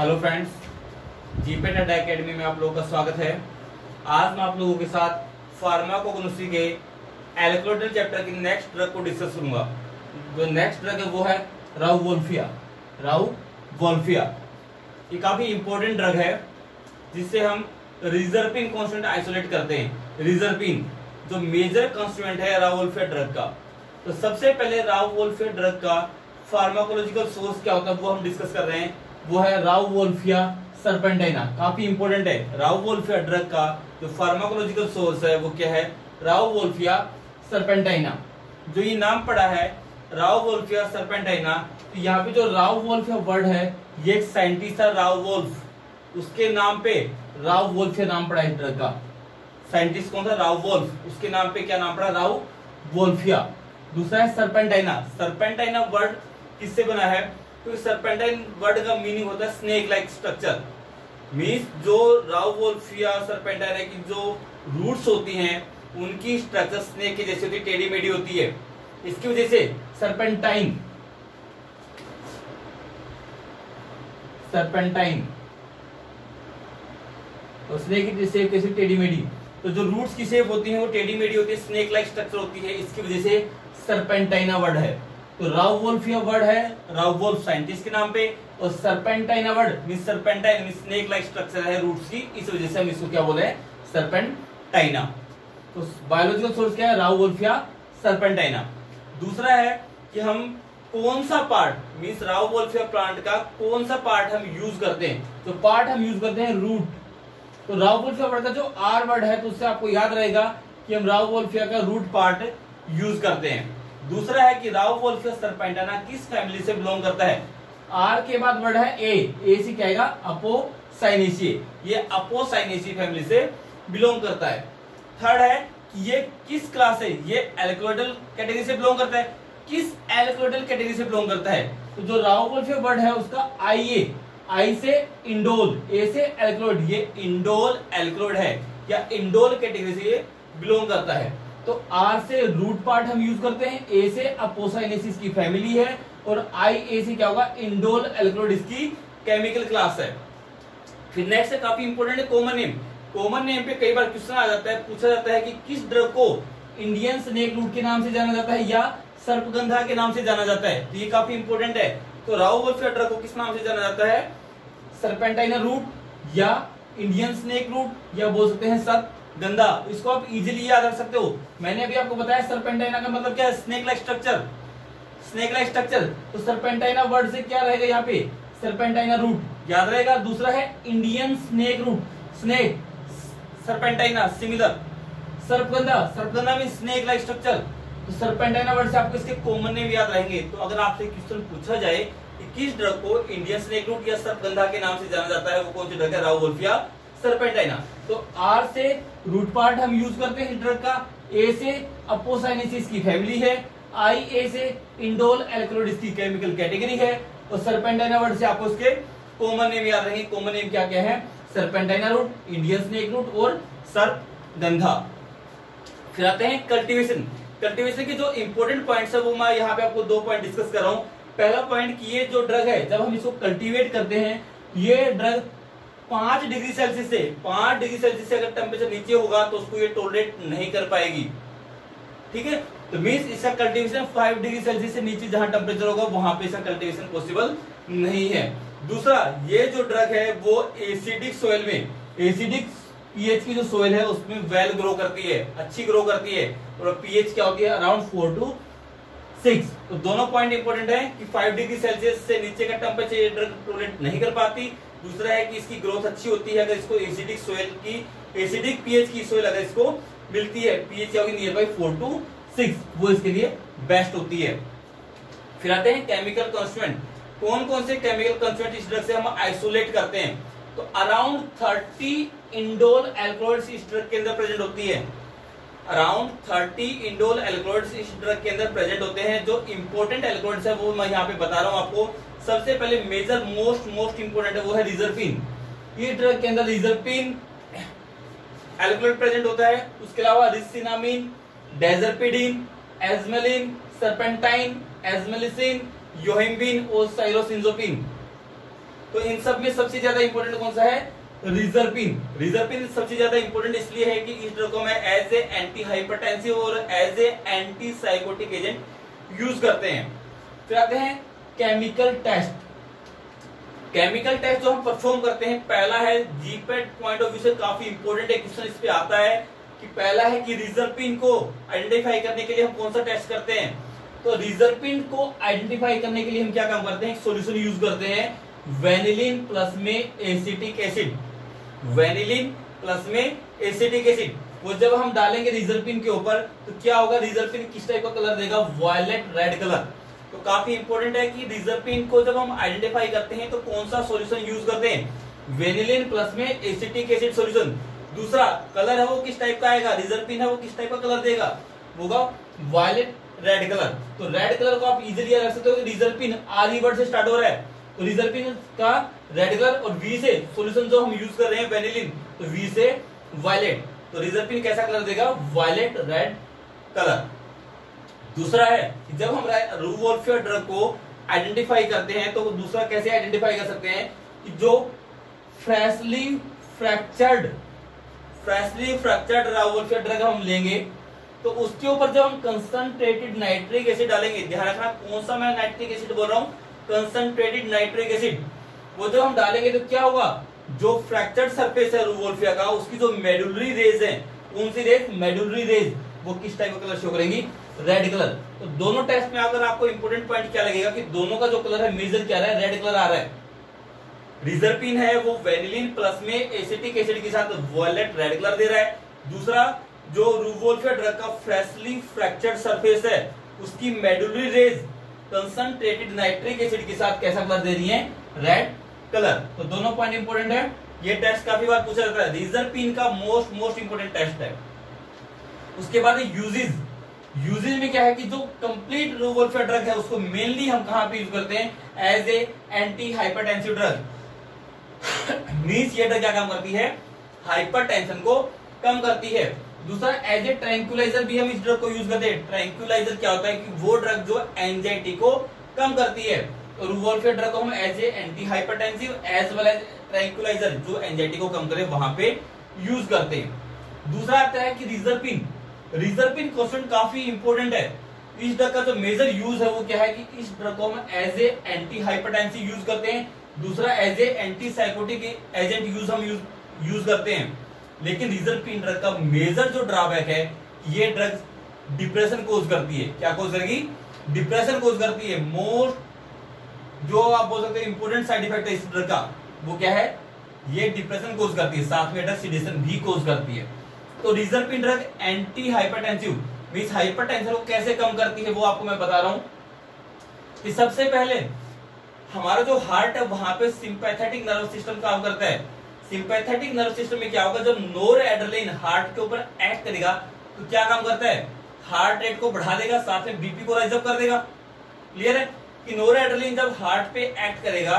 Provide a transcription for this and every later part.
Hello friends GPAT Nadda academy में आप लोगों का स्वागत है। आज मैं आप लोगों के साथ फार्माकोगनोसी के एल्कोडल चैप्टर के नेक्स्ट ड्रग को डिस्कस करूँगा। जो नेक्स्ट ड्रग है वो है राउ वोल्फिया राउ वोल्फिया ये काफ़ी इंपॉर्टेंट ड्रग है, जिससे हम रिजर्पिन कॉन्स्टेंट आइसोलेट करते हैं। रिजर्पिन जो मेजर कॉन्स्टेंट है राउ वोल्फिया ड्रग का। तो सबसे पहले राउ वोल्फिया ड्रग का फार्माकोलॉजिकल सोर्स क्या होता है वो हम डिस्कस कर रहे हैं। वो है राउ वोल्फिया सरपेंटाइना। काफ़ी इंपोर्टेंट है। राउ वोल्फिया ड्रग का जो फार्माकोलॉजिकल सोर्स है, वो क्या है? Rauvolfia serpentina. जो ये नाम पड़ा है राउ वोल्फिया सरपेंटाइना तो यहाँ पे जो राउ वोल्फिया वर्ड है, ये एक साइंटिस्ट है राउ वोल्फ। उसके नाम पे राउ वोल्फिया नाम पड़ा है ड्रग का। साइंटिस्ट कौन था? Rauwolf. उसके नाम पे क्या नाम पड़ा? Rauvolfia. दूसरा है सरपेंटाइना। सरपेंटाइना वर्ड किससे बना है? तो सरपेंटाइन वर्ड का मीनिंग होता है स्नेक लाइक स्ट्रक्चर मीन्स जो राउवोल्फिया सरपेंटाइन की जो रूट्स होती हैं, उनकी स्ट्रक्चर स्नेक की जैसी होती है टेढ़ी मेढ़ी होती है. इसकी वजह से सरपेंटाइन सरपेंटाइन तो स्नेक की शेप कैसी टेढ़ी मेढ़ी तो जो रूट्स की शेप होती है, वो टेढ़ी मेढ़ी होती है स्नेक लाइक स्ट्रक्चर होती है, इसकी वजह से सरपेंटाइना वर्ड है. तो राउवोल्फिया वर्ड है राउवोल्फ साइंटिस्ट के नाम पे, और serpentina word mean serpentine mean snake like structure है रूट्स की, इस वजह से हम इसको क्या बोले हैं? सरपेंटाइना तो बायोलॉजिकल सोर्स क्या है? राउवोल्फिया सरपेंटाइना दूसरा है कि हम कौन सा पार्ट मीन्स राउवोल्फिया प्लांट का, कौन सा पार्ट हम यूज़ करते हैं? तो पार्ट हम यूज़ करते हैं रूट तो राउवोल्फिया वर्ड का जो आर वर्ड है तो उससे आपको याद रहेगा कि हम राउवोल्फिया का रूट पार्ट यूज़ करते हैं। दूसरा है कि राउ वोल्फियस सरपेंटाना किस फैमिली से बिलोंग करता है? आर के बाद वर्ड है ए ए सी क्या आएगा? अपोसाइनेसी. ये अपोसाइनेसी फैमिली से बिलोंग करता है। थर्ड है कि ये किस क्लास है ये एल्कोडल कैटेगरी से बिलोंग करता है। किस एल्कोडल कैटेगरी से बिलोंग करता है? तो जो राउ वोल्फिया वर्ड है उसका आई ए आई से इंडोल ए से एल्कोड ये इंडोल एल्कोड है या इंडोल कैटेगरी से ये बिलोंग करता है। तो आर से रूट पार्ट हम यूज़ करते हैं ए से अपोसाइनेसिस की फैमिली है, और आई ए से क्या होगा? इंडोल एल्कोड इसकी केमिकल क्लास है। फिर नेक्स्ट है, काफ़ी इंपोर्टेंट है कॉमन नेम कॉमन नेम पे कई बार क्वेश्चन आ जाता है? पूछा जाता है कि किस ड्रग को इंडियन स्नेक रूट के नाम से जाना जाता है या सर्पगंधा के नाम से जाना जाता है? तो ये काफ़ी इंपोर्टेंट है। तो राउ ड्रग को किस नाम से जाना जाता है? सरपेंटाइना रूट या इंडियन स्नेक रूट या बोल सकते हैं सर्प गंदा। इसको आप इजीली याद रख सकते हो। मैंने अभी आपको बताया सरपेंटाइना का मतलब क्या है? Snake like structure snake like structure तो सरपेंटाइना वर्ड से क्या रहेगा यहाँ पे? सरपेंटाइना रूट याद रहेगा? दूसरा है Indian snake root snake serpentina similar sarpagandha. Sarpagandha में स्नेक लाइक स्ट्रक्चर तो सरपेंटाइना वर्ड से आपको इसके कॉमन नेम याद रहेंगे। तो अगर आपसे क्वेश्चन पूछा जाए कि किस ड्रग को इंडियन स्नेक रूट या सर्पगंधा के नाम से जाना जाता है, वो कौन सी ड्रग है? राउवोल्फिया सरपेंटाइना तो आर से रूट पार्ट हम यूज़ करते हैं ड्रग का। ए से अपोसाइनेसिस की फैमिली है। आई ए से इंडोल एल्कोलोडिस की केमिकल कैटेगरी है। और सरपेंटाइना वर्ड से आपको उसके कॉमन नेम याद रहेंगे कॉमन नेम क्या क्या है? Serpentina root Indian snake root और सर्प गंधा। फिर आते हैं कल्टीवेशन कल्टीवेशन के जो इंपोर्टेंट पॉइंट्स है वो मैं यहाँ पे आपको दो पॉइंट डिस्कस कर रहा हूँ। पहला पॉइंट की ये जो ड्रग है, जब हम इसको कल्टीवेट करते हैं, ये ड्रग पाँच डिग्री सेल्सियस से, पाँच डिग्री सेल्सियस से अगर टेम्परेचर नीचे होगा तो उसको ये टोलरेट नहीं कर पाएगी। ठीक है? तो मीन्स इसका कल्टीवेशन फाइव डिग्री सेल्सियस से नीचे जहाँ टेम्परेचर होगा, वहाँ पे इसका कल्टीवेशन पॉसिबल नहीं है। दूसरा, ये जो ड्रग है, वो एसिडिक सोयल में एसिडिक पीएच की जो सोयल है, उसमें वेल ग्रो करती है, अच्छी ग्रो करती है। और पीएच क्या होती है? अराउंड फोर टू सिक्स तो दोनों पॉइंट इंपोर्टेंट है कि फाइव डिग्री सेल्सियस से नीचे का टेम्परेचर ये ड्रग टोलरेट नहीं कर पाती। दूसरा है कि इसकी ग्रोथ अच्छी होती है, अगर इसको एसिडिक सोयल की एसिडिक पीएच की सोयल अगर इसको मिलती है पीएच क्या होगी? Near by four to six वो इसके लिए बेस्ट होती है। फिर आते हैं केमिकल कॉन्स्टेंट कौन कौन से केमिकल कॉन्स्टेंट इस ड्रग से हम आइसोलेट करते हैं? तो अराउंड थर्टी इंडोल एल्कोहल्स इस ड्रग के अंदर प्रेजेंट होती है। अराउंड थर्टी इंडोल एल्कोहल्स इस ड्रग के अंदर प्रेजेंट होते हैं, जो इंपोर्टेंट एल्कोहल्स है, वो मैं यहाँ पे बता रहा हूँ आपको। सबसे पहले मेजर मोस्ट मोस्ट इंपोर्टेंट है, वो है रिजर्पिन ये ड्रग के अंदर रिजर्पिन एल्कोहल प्रेजेंट होता है। उसके अलावा rescinnamine deserpidine ajmaline serpentine ajmalicine yohimbine और साइरोसिनजोपिन तो इन सब में सबसे ज़्यादा इंपोर्टेंट कौन सा है? रिजर्पिन रिजर्पिन सबसे ज़्यादा इंपॉर्टेंट इसलिए है कि इस ड्रग को मैं एज ए एंटी हाइपरटेंसिव और as a anti psychotic agent use करते हैं। फिर आते हैं केमिकल टेस्ट केमिकल टेस्ट जो हम परफॉर्म करते हैं, पहला है जीपेट पॉइंट ऑफ़ व्यू से काफ़ी इंपॉर्टेंट एक क्वेश्चन इस पे आता है कि पहला है कि रिजर्पिन को आइडेंटिफाई करने के लिए हम कौन सा टेस्ट करते हैं? तो रिजर्पिन को आइडेंटिफाई करने के लिए हम क्या काम करते हैं? सोल्यूशन यूज़ करते हैं वेनिलिन प्लस में एसिटिक एसिड वेनिलिन प्लस में एसिटिक एसिड वो जब हम डालेंगे रिजर्पिन के ऊपर तो क्या होगा? रिजर्पिन किस टाइप का कलर देगा? वायलेट रेड कलर तो काफ़ी इंपॉर्टेंट है कि रिजर्पिन को जब हम आइडेंटिफाई करते हैं तो कौन सा सॉल्यूशन यूज़ करते हैं? वेनिलिन प्लस में एसिटिक एसिड सॉल्यूशन दूसरा कलर है वो किस टाइप का आएगा? रिजर्पिन है वो किस टाइप का कलर देगा? होगा वायलेट रेड कलर तो रेड कलर को आप इजिली रख सकते हो रिजर्पिन आर वर्ड से स्टार्ट हो रहा है। तो रिजर्पिन का रेड कलर और वी से सोल्यूशन जो हम यूज़ कर रहे हैं वेनिलिन तो वी से वायलेट तो रिजर्पिन कैसा कलर देगा? वायलेट रेड कलर दूसरा है कि जब हम रूवोल्फियर ड्रग को आइडेंटिफाई करते हैं तो दूसरा कैसे आइडेंटिफाई कर सकते हैं? कि जो freshly fractured freshly fractured rauvolfia drug हम लेंगे तो उसके ऊपर जब हम कंसंट्रेटेड नाइट्रिक एसिड डालेंगे, ध्यान रखना कौन सा मैं नाइट्रिक एसिड बोल रहा हूँ? कंसंट्रेटेड नाइट्रिक एसिड वो जब हम डालेंगे तो क्या होगा? जो फ्रैक्चर्ड सरफेस है रूवोल्फिया का, उसकी जो मेडुलरी रेज है, कौन सी रेज मेडुलरी रेज वो किस टाइप का कलर शो करेंगी? रेड कलर तो दोनों टेस्ट में अगर आपको इंपोर्टेंट पॉइंट क्या लगेगा कि दोनों का जो कलर है मेजर क्या रहा है? रेड कलर आ रहा है। रिजर्पिन है वो वेनिलिन प्लस में एसिटिक एसिड के साथ वॉयलेट रेड कलर दे रहा है। दूसरा, जो रूवोल्फिया ड्रग का फ्रेशली फ्रैक्चर्ड सरफेस है, उसकी medullary rays concentrated nitric acid के साथ कैसा कलर दे रही है? Red colour. तो दोनों पॉइंट इंपोर्टेंट है। ये टेस्ट काफ़ी बार पूछा जाता है। रिजर्पिन का मोस्ट मोस्ट इंपोर्टेंट टेस्ट है। उसके बाद यूजेज यूजेज में क्या है कि जो कंप्लीट रोवोल्फेयर ड्रग है, उसको मेनली हम कहाँ पे यूज़ करते हैं? As a anti hypertensive drug means ये ड्रग क्या काम करती है? हाइपरटेंशन को कम करती है। दूसरा एज ए ट्रैंकुलाइजर भी हम इस ड्रग को यूज़ करते हैं। ट्रैंकुलाइजर क्या होता है कि वो ड्रग जो एंजाइटी को कम करती है। As a anti as well as tranquilliser जो एंजाइटी को कम करे, वहाँ पे यूज़ करते हैं। दूसरा आता है कि रिजर्पिन रिजर्पिन क्वेश्चन काफ़ी है। इस ड्रग का जो मेजर यूज़ है, वो क्या है कि इस ड्रग को हम as a anti hypertensive use करते हैं। दूसरा as a anti psychotic agent use हम यूज़ यूज़ करते हैं। लेकिन रिजर्पिन ड्रग का मेजर जो ड्रॉबैक है, ये ड्रग डिप्रेशन कोज करती है। क्या कोज करेगी? डिप्रेशन कोज करती है। मोस्ट जो आप बोल सकते हैं इंपोर्टेंट साइड इफ़ेक्ट है इस ड्रग का, वो क्या है? ये डिप्रेशन कोज करती है, साथ में ड्रग सीडेशन भी कोज करती है। तो reserpine drug anti hypertensive means hypertension को कैसे कम करती है वो आपको मैं बता रहा हूँ। कि सबसे पहले, हमारा जो हार्ट है, वहाँ पे सिंपैथेटिक नर्व सिस्टम काम करता है। सिंपैथेटिक नर्व सिस्टम में क्या होगा? जब नोर एड्रेलिन हार्ट के ऊपर एक्ट करेगा तो क्या काम करता है? हार्ट रेट को बढ़ा देगा, साथ में बीपी को राइज अप कर देगा। क्लियर है? कि जब हार्ट पे एक्ट करेगा,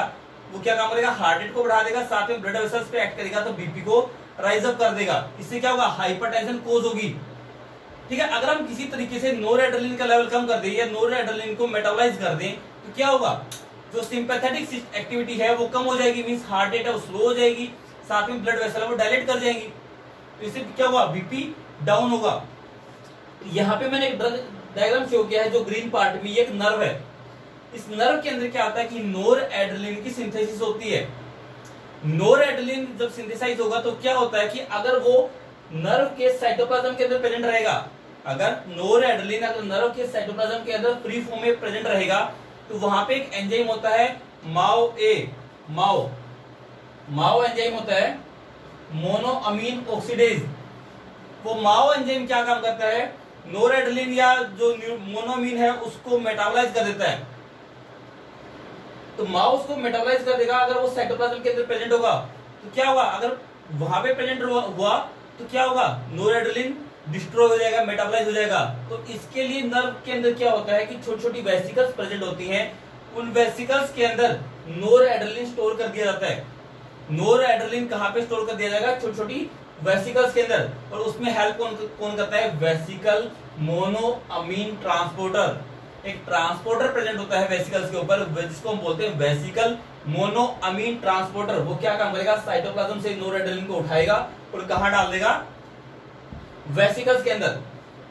वो क्या काम करेगा? हार्ट रेट को बढ़ा देगा, साथ में ब्लड वेसल्स पे एक्ट करेगा तो बीपी को राइज अप कर देगा। इससे क्या होगा? हाइपरटेंशन कोज होगी। ठीक है? अगर हम किसी तरीके से नोराड्रेलिन का लेवल कम कर दें या नोराड्रेलिन को मेटाबलाइज कर दें तो क्या होगा? जो सिंपैथेटिक एक्टिविटी है, वो कम हो जाएगी मींस हार्ट रेट है, वो स्लो हो जाएगी, साथ में ब्लड वेसल वो डायलेट कर जाएँगी। तो इससे क्या होगा? बीपी डाउन होगा। यहाँ पे मैंने एक डायग्राम शो किया है, जो ग्रीन पार्ट में एक नर्व है। इस नर्व के अंदर क्या होता है कि नोर एड्रेलिन की सिंथेसिस होती है। नोर एडलिन जब सिंथेसाइज होगा तो क्या होता है कि अगर वो नर्व के साइटोप्लाज्म के अंदर प्रेजेंट रहेगा, अगर नोर एडलिन अगर नर्व के साइटोप्लाज्म के अंदर फ्री फॉर्म में प्रेजेंट रहेगा तो वहाँ पे एक एंजाइम होता है माओ ए, माओ। माओ एंजाइम होता है मोनो अमीन ऑक्सीडेज। वो माओ एंजाइम क्या काम करता है? नोर एडलिन या जो मोनोमीन है, उसको मेटाबलाइज कर देता है। तो माउस को मेटाबलाइज कर देगा, अगर वो साइटोप्लाज्म के अंदर प्रेजेंट होगा तो क्या होगा? अगर वहाँ पे प्रेजेंट हुआ तो क्या होगा? नोरेड्रिलिन डिस्ट्रॉय हो जाएगा मेटाबलाइज हो जाएगा। तो इसके लिए नर्व के अंदर क्या होता है कि छोटी छोटी वेसिकल्स प्रेजेंट होती हैं। उन वेसिकल्स के अंदर नोरएड्रेनालिन स्टोर कर दिया जाता है। नोर एड्रेलिन कहाँ पे स्टोर कर दिया जाएगा? छोटी छोटी वेसिकल्स के अंदर। और उसमें हेल्प कौन कौन करता है? वेसिकल मोनो अमीन ट्रांसपोर्टर एक ट्रांसपोर्टर प्रेजेंट होता है वेसिकल्स के ऊपर, जिसको हम बोलते हैं वेसिकल मोनो अमीन ट्रांसपोर्टर वो क्या काम करेगा? साइटोप्लाज्म से नोरेड्रेलिन को उठाएगा और कहा डाल देगा? वेसिकल्स के अंदर।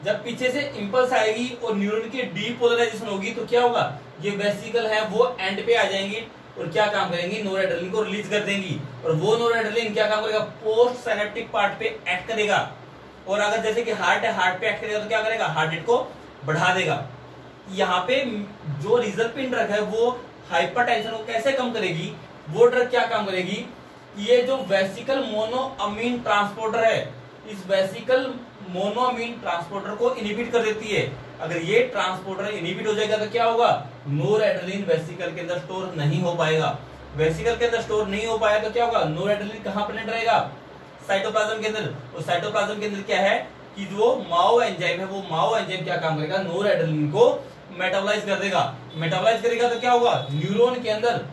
जब पीछे से इंपल्स आएगी और न्यूरॉन की डीपोलराइजेशन होगी तो क्या होगा? ये वेसिकल है, वो एंड पे आ जाएँगी और क्या काम करेंगी? नोरेड्रेलिन को रिलीज़ कर देंगी। और वो नोरेड्रेलिन क्या काम करेगा? पोस्ट साइनेप्टिक पार्ट पे एक्ट करेगा। और अगर जैसे कि हार्ट है हार्ट पे एक्ट करेगा तो क्या करेगा? हार्ट रेट को बढ़ा देगा। यहाँ पे जो रिज़र्व ड्रग है, वो हाइपरटेंशन को कैसे कम करेगी? वो ड्रग क्या काम करेगी? ये जो वेसिकल मोनोअमीन ट्रांसपोर्टर है, इस वेसिकल मोनोअमीन ट्रांसपोर्टर को इनिबिट कर देती है। अगर ये ट्रांसपोर्टर इनिबिट हो जाएगा तो क्या होगा? नोर एड्रेलिन वेसिकल के अंदर स्टोर नहीं हो पाएगा। वेसिकल के अंदर स्टोर नहीं हो पाया तो क्या होगा? नोर एड्रेलिन कहाँ प्रेजेंट रहेगा? साइटोप्लाज्म के अंदर। और साइटोप्लाज्म के अंदर क्या है? कि जो माओ एंजाइम है, वो माओ एंजाइम क्या काम करेगा? नोर एड्रेलिन को मेटाबोलाइज कर देगा। मेटाबोलाइज करेगा तो क्या होगा? न्यूरॉन के अंदर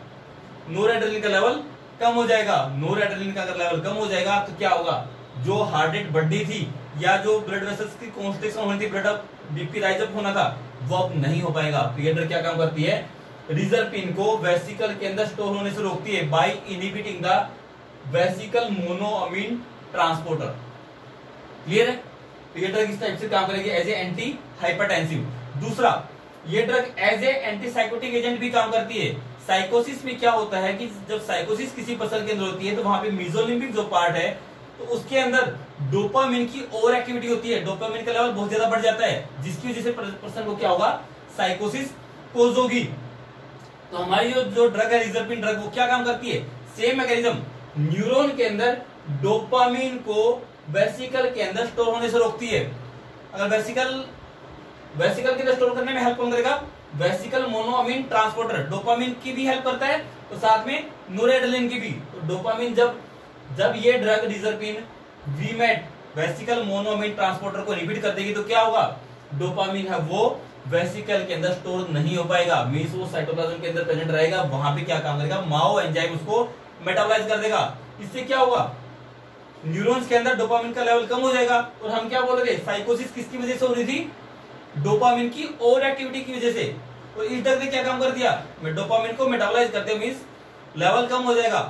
नोर एड्रेलिन का लेवल कम हो जाएगा। नोर एड्रेलिन का अगर लेवल कम हो जाएगा तो क्या होगा? जो हार्ट रेट बढ़ी थी या जो ब्लड वेसल्स की कॉन्स्ट्रिक्शन होनी थी ब्लड बीपी राइज अप होना था, वो अब नहीं हो पाएगा। प्रियडर क्या काम करती है? रिजर्पिन को वेसिकल के अंदर स्टोर होने से रोकती है by inhibiting the vesicle monoamine transporter clear है? ड्रग इस टाइप से काम करेगी? एज ए एंटी हाइपरटेंसिव दूसरा ये drug as a antipsychotic agent भी काम करती है। साइकोसिस में क्या होता है कि जब साइकोसिस किसी पर्सन के अंदर होती है तो वहाँ पे मिजोलिम्बिक जो पार्ट है तो उसके अंदर डोपामिन की ओवर एक्टिविटी होती है। डोपामिन का लेवल बहुत ज़्यादा बढ़ जाता है, जिसकी वजह से पर्सन को क्या होगा? साइकोसिस कोज होगी। तो हमारी जो जो ड्रग है रिजर्पिन ड्रग वो क्या काम करती है? सेम मैकेनिज्म न्यूरॉन के अंदर डोपामिन को वेसिकल के अंदर स्टोर होने से रोकती है। अगर वेसिकल वेसिकल के अंदर स्टोर करने में हेल्प कौन करेगा? वेसिकल मोनोअमीन ट्रांसपोर्टर डोपामिन की भी हेल्प करता है तो साथ में नोरेडलिन की भी। तो डोपामिन जब जब ये drug reserpine VMAT vesicle monoamine transporter को रिपीट कर देगी तो क्या होगा? डोपामिन है वो वेसिकल के अंदर स्टोर नहीं हो पाएगा। मीन्स वो साइटोप्लाज्म के अंदर प्रेजेंट रहेगा, वहाँ पे क्या काम करेगा? माओ एंजाइम उसको मेटाबोलाइज कर देगा। इससे क्या होगा? न्यूरॉन्स के अंदर डोपामिन का लेवल कम हो जाएगा। और हम क्या बोल रहे साइकोसिस किसकी वजह से हो रही थी? डोपामिन की ओवर एक्टिविटी की वजह से। तो इस ड्रग ने क्या काम कर दिया? डोपामिन को मेटाबोलाइज करते मीन्स लेवल कम हो जाएगा,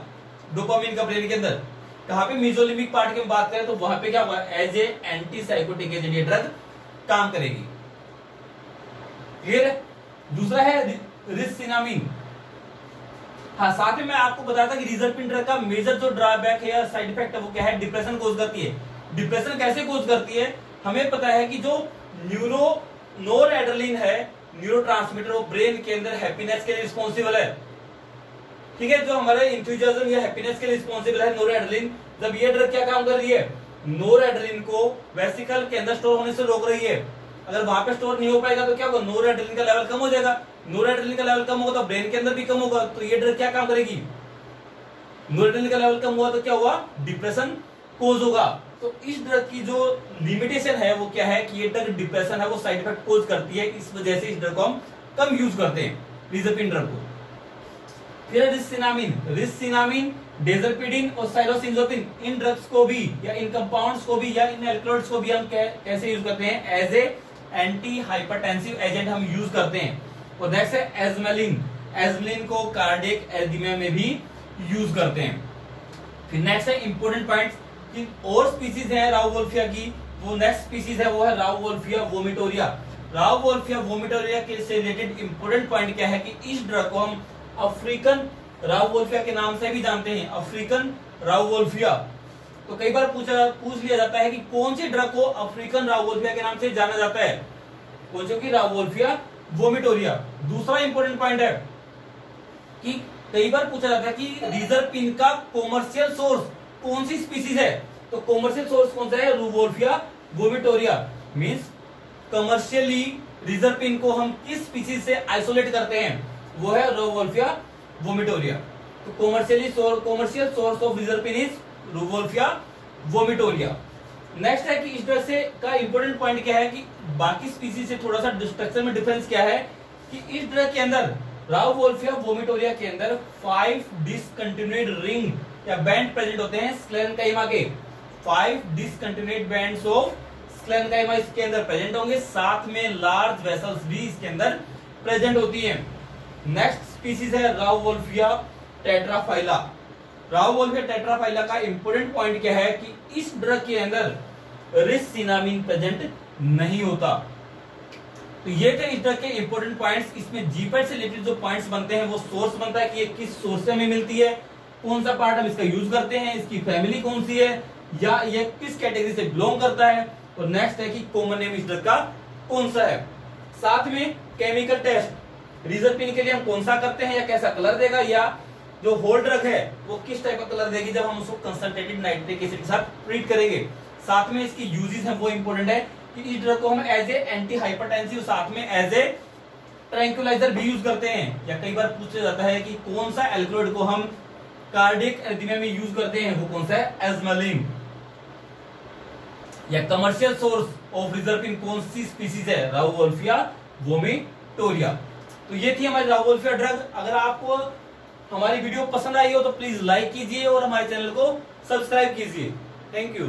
डोपामिन का ब्रेन के अंदर। कहा पे? मिजोलिमिक पार्ट की बात करें तो वहाँ पे क्या होगा as a anti psychotic agent ये ड्रग काम करेगी। है दूसरा है रिसिनामिन हाँ साथ में मैं आपको बताया था कि रिजर्पिन ड्रग का मेजर जो ड्रॉबैक है या साइड इफ़ेक्ट है, वो क्या है? डिप्रेशन कोज करती है। डिप्रेशन कैसे कोज करती है? हमें पता है कि जो न्यूरो नोर एड्रलिन है न्यूरो वो ब्रेन के अंदर हैप्पीनेस के लिए रिस्पॉन्सिबल है। ठीक है, जो हमारे इंथुजियाज्म या हैप्पीनेस के लिए रिस्पॉन्सिबल है नोरेड्रिन जब ये ड्रग क्या काम कर रही है? नोरेड्रिन को वेसिकल के अंदर स्टोर होने से रोक रही है। अगर वहाँ पे स्टोर नहीं हो पाएगा तो क्या होगा? नोरेड्रिन का लेवल कम हो जाएगा। नोरेड्रिन का लेवल कम होगा तो ब्रेन के अंदर भी कम होगा तो ये ड्रग क्या काम करेगी? नोरेड्रिन का लेवल कम हुआ तो क्या हुआ? डिप्रेशन कोज होगा। तो इस ड्रग की जो लिमिटेशन है, वो क्या है कि ये ड्रग डिप्रेशन है, वो साइड इफ़ेक्ट कोज करती है, इस वजह से इस ड्रग को हम कम यूज़ करते हैं रिजपिन ड्रग को। फिर रिसिनामिन रिसिनामिन डेजरपिडिन और साइलोसिंजोपिन इन ड्रग्स को भी, या इन कंपाउंड्स को भी, या इन एल्कलॉइड्स को भी हम कैसे यूज़ करते हैं? As a anti hypertensive agent हम यूज़ करते हैं। और नेक्स्ट एजमेलिन एजमेलिन को कार्डियक एल्गीमिया में भी यूज़ करते हैं। फिर नेक्स्ट है इंपोर्टेंट पॉइंट कि और स्पीसीज है राव वोल्फिया की, वो नेक्स्ट स्पीसीज है, वो है राउवोल्फिया वोमिटोरिया। राउवोल्फिया वोमिटोरिया के से रिलेटेड इंपोर्टेंट पॉइंट क्या है कि इस ड्रग को हम अफ्रीकन राउवोल्फिया के नाम से भी जानते हैं अफ्रीकन राउवोल्फिया तो कई बार पूछा, पूछ लिया जाता है कि कौन सी ड्रग को अफ्रीकन राउवोल्फिया के नाम से जाना जाता है? कौन सी की राउवोल्फिया वोमिटोरिया। दूसरा इंपोर्टेंट पॉइंट है कि कई बार पूछा जाता है कि रिज़र्व पिन का कॉमर्शियल सोर्स कौन सी स्पीसीज है? तो कॉमर्शियल सोर्स कौन सा है? Rauvolfia vomitoria means commercially reserpine को हम किस स्पीसीज से आइसोलेट करते हैं? वो है रोवोल्फिया वोमिटोरिया तो commercially commercial source of reserpine is rauvolfia vomitoria next है कि इस ड्रग से का इंपॉर्टेंट पॉइंट क्या है कि बाकी स्पीसीज से थोड़ा सा स्ट्रक्चर में डिफरेंस क्या है? कि इस ड्रग के अंदर राउवोल्फिया वोमिटोरिया के अंदर फाइव डिसकंटिन्यूड रिंग या बैंड प्रेजेंट होते हैं स्क्लेरेंकाइमा के। Five discontinued bands of sclerenchyma इसके अंदर प्रेजेंट होंगे। साथ में लार्ज वेसल्स भी इसके अंदर प्रेजेंट होती है। नेक्स्ट स्पीसीज है राउवोल्फिया टेट्राफाइला राउवोल्फिया टेट्राफाइला का इंपोर्टेंट पॉइंट क्या है कि इस ड्रग के अंदर रिसिनामिन प्रेजेंट नहीं होता। तो ये थे इस ड्रग के इंपोर्टेंट पॉइंट्स इसमें जीपेट से रिलेटेड जो पॉइंट्स बनते हैं, वो सोर्स बनता है कि ये किस सोर्स से हमें मिलती है। कौन सा पार्ट हम इसका यूज़ करते हैं, इसकी फैमिली कौन सी है, या ये किस कैटेगरी से बिलोंग करता है, और नेक्स्ट है कि कॉमन नेम इस ड्रग का कौन सा है। साथ में केमिकल टेस्ट रिज़ल्ट पिन के लिए हम कौन सा करते हैं या कैसा कलर देगा, या जो होल ड्रग है, वो किस टाइप का कलर देगी, जब हम उसको कंसंट्रेटेड नाइट्रिक एसिड के साथ ट्रीट करेंगे। साथ में इसकी यूजेस है, वो इंपॉर्टेंट है कि इस ड्रग को हम एज ए एंटी हाइपरटेंसिव साथ में एज ए ट्रैंकुलाइजर भी यूज़ करते हैं। या कई बार पूछा जाता है कि कौन सा एल्कोइड को हम कार्डिक एरिथमिया में यूज़ करते हैं वो कौन सा है? एजमलिन या commercial source of reserpine कौन सी स्पीसीज है? राउवोल्फिया वोमिटोरिया तो ये थी हमारी राउवोल्फिया ड्रग अगर आपको हमारी वीडियो पसंद आई हो तो प्लीज़ लाइक कीजिए और हमारे चैनल को सब्सक्राइब कीजिए. Thank you